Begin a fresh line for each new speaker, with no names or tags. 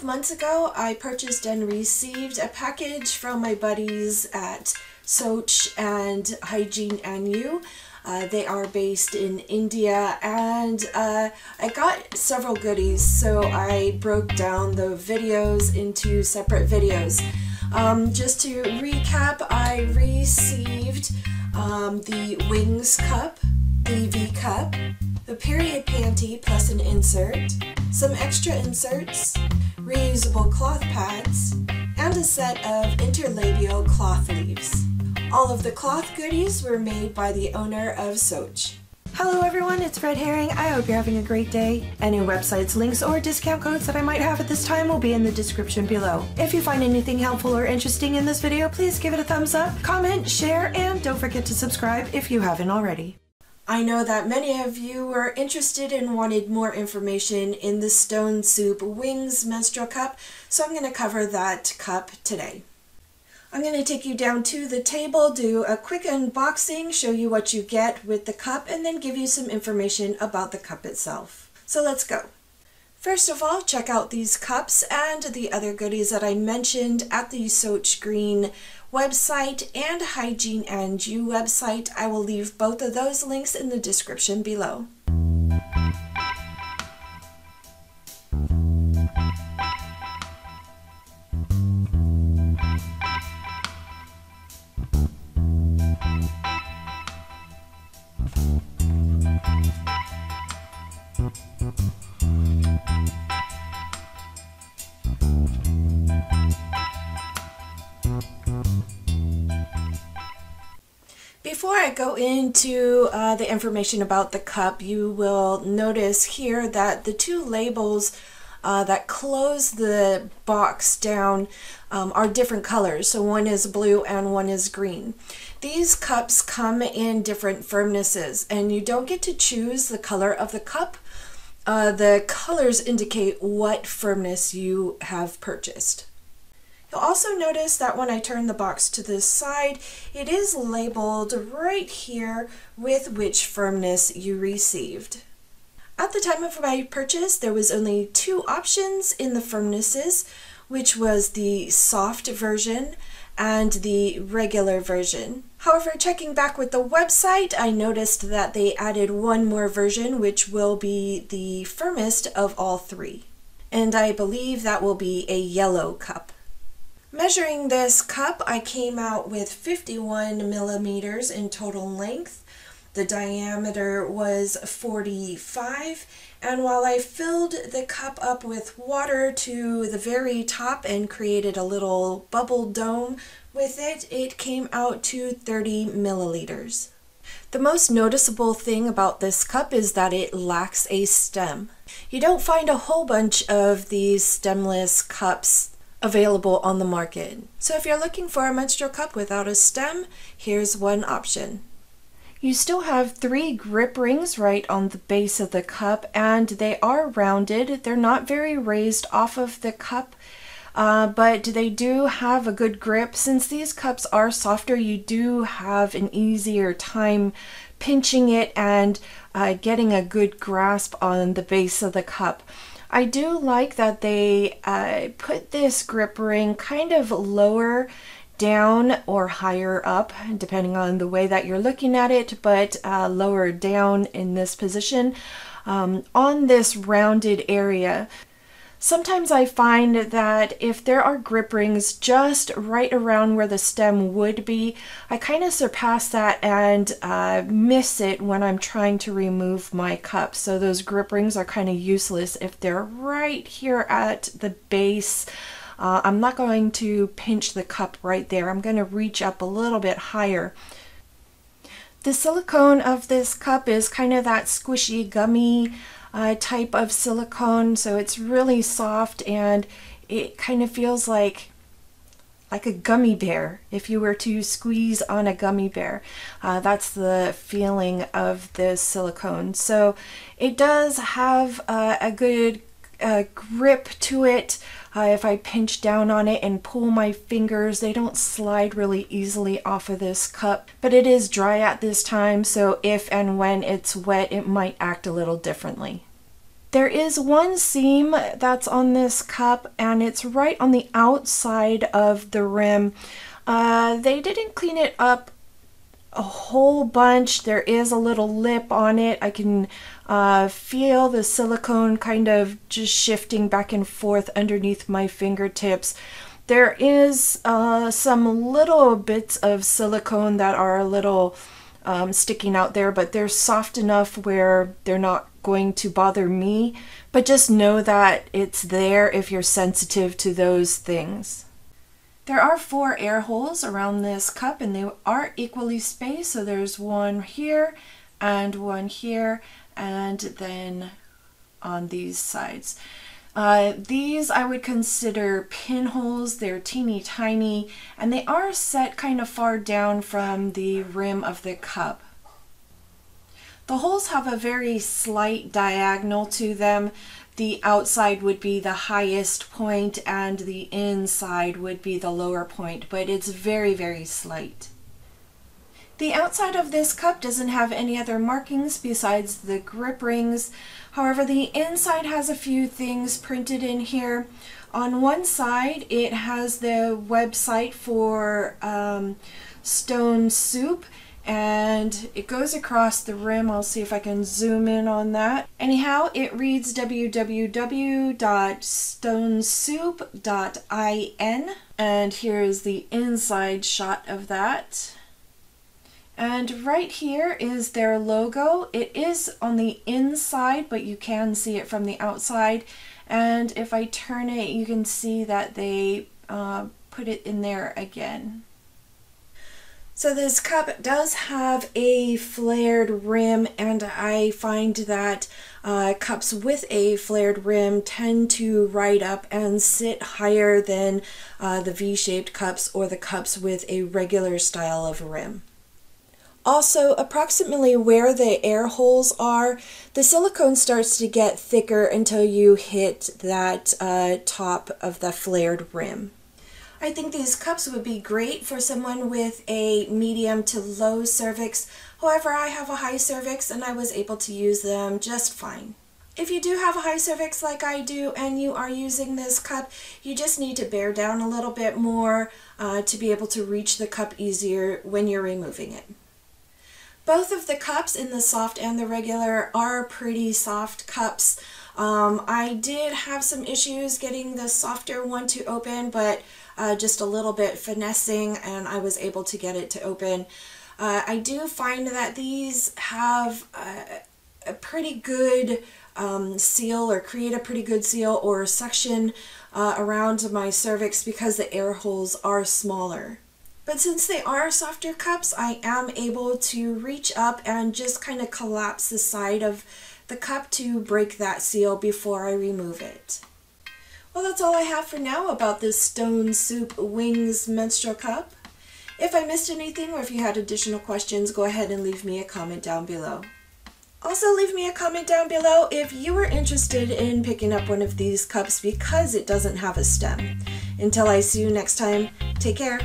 of months ago, I purchased and received a package from my buddies at Soch and Hygiene and You. Uh, they are based in India and uh, I got several goodies so I broke down the videos into separate videos. Um, just to recap, I received um, the Wings cup, the V cup, the period panty plus an insert, some extra inserts, reusable cloth pads, and a set of interlabial cloth leaves. All of the cloth goodies were made by the owner of Soch. Hello everyone, it's Red Herring. I hope you're having a great day. Any websites, links, or discount codes that I might have at this time will be in the description below. If you find anything helpful or interesting in this video, please give it a thumbs up, comment, share, and don't forget to subscribe if you haven't already. I know that many of you were interested and wanted more information in the Stone Soup Wings menstrual cup, so I'm going to cover that cup today. I'm going to take you down to the table, do a quick unboxing, show you what you get with the cup, and then give you some information about the cup itself. So let's go. First of all, check out these cups and the other goodies that I mentioned at the Soch Green website and Hygiene and You website. I will leave both of those links in the description below. Before I go into uh, the information about the cup, you will notice here that the two labels uh, that close the box down um, are different colors. So one is blue and one is green. These cups come in different firmnesses and you don't get to choose the color of the cup. Uh, the colors indicate what firmness you have purchased. You'll also notice that when I turn the box to this side, it is labeled right here with which firmness you received. At the time of my purchase, there was only two options in the firmnesses, which was the soft version and the regular version. However, checking back with the website, I noticed that they added one more version, which will be the firmest of all three. And I believe that will be a yellow cup. Measuring this cup, I came out with 51 millimeters in total length. The diameter was 45 and while I filled the cup up with water to the very top and created a little bubble dome with it, it came out to 30 milliliters. The most noticeable thing about this cup is that it lacks a stem. You don't find a whole bunch of these stemless cups available on the market. So if you're looking for a menstrual cup without a stem, here's one option. You still have three grip rings right on the base of the cup and they are rounded. They're not very raised off of the cup, uh, but they do have a good grip. Since these cups are softer, you do have an easier time pinching it and uh, getting a good grasp on the base of the cup. I do like that they uh, put this grip ring kind of lower down or higher up depending on the way that you're looking at it but uh, lower down in this position um, on this rounded area Sometimes I find that if there are grip rings just right around where the stem would be, I kind of surpass that and uh, miss it when I'm trying to remove my cup. So those grip rings are kind of useless if they're right here at the base. Uh, I'm not going to pinch the cup right there. I'm going to reach up a little bit higher. The silicone of this cup is kind of that squishy gummy uh, type of silicone so it's really soft and it kind of feels like like a gummy bear if you were to squeeze on a gummy bear. Uh, that's the feeling of this silicone. So it does have uh, a good uh, grip to it uh, if I pinch down on it and pull my fingers, they don't slide really easily off of this cup, but it is dry at this time, so if and when it's wet, it might act a little differently. There is one seam that's on this cup and it's right on the outside of the rim. Uh, they didn't clean it up a whole bunch. There is a little lip on it. I can uh, feel the silicone kind of just shifting back and forth underneath my fingertips. There is uh, some little bits of silicone that are a little um, sticking out there, but they're soft enough where they're not going to bother me. But just know that it's there if you're sensitive to those things. There are four air holes around this cup and they are equally spaced. So there's one here and one here and then on these sides. Uh, these I would consider pinholes. They're teeny tiny and they are set kind of far down from the rim of the cup. The holes have a very slight diagonal to them, the outside would be the highest point and the inside would be the lower point, but it's very, very slight. The outside of this cup doesn't have any other markings besides the grip rings. However, the inside has a few things printed in here. On one side, it has the website for um, Stone Soup and it goes across the rim. I'll see if I can zoom in on that. Anyhow, it reads www.stonesoup.in and here is the inside shot of that. And right here is their logo. It is on the inside, but you can see it from the outside. And if I turn it, you can see that they uh, put it in there again. So this cup does have a flared rim and I find that uh, cups with a flared rim tend to ride up and sit higher than uh, the V-shaped cups or the cups with a regular style of rim. Also, approximately where the air holes are, the silicone starts to get thicker until you hit that uh, top of the flared rim. I think these cups would be great for someone with a medium to low cervix. However, I have a high cervix and I was able to use them just fine. If you do have a high cervix like I do and you are using this cup, you just need to bear down a little bit more uh, to be able to reach the cup easier when you're removing it. Both of the cups in the soft and the regular are pretty soft cups. Um, I did have some issues getting the softer one to open, but uh, just a little bit finessing and I was able to get it to open. Uh, I do find that these have a, a pretty good um, seal or create a pretty good seal or suction uh, around my cervix because the air holes are smaller. But since they are softer cups, I am able to reach up and just kind of collapse the side of the cup to break that seal before I remove it. Well, that's all I have for now about this Stone Soup Wings menstrual cup. If I missed anything or if you had additional questions, go ahead and leave me a comment down below. Also, leave me a comment down below if you are interested in picking up one of these cups because it doesn't have a stem. Until I see you next time, take care.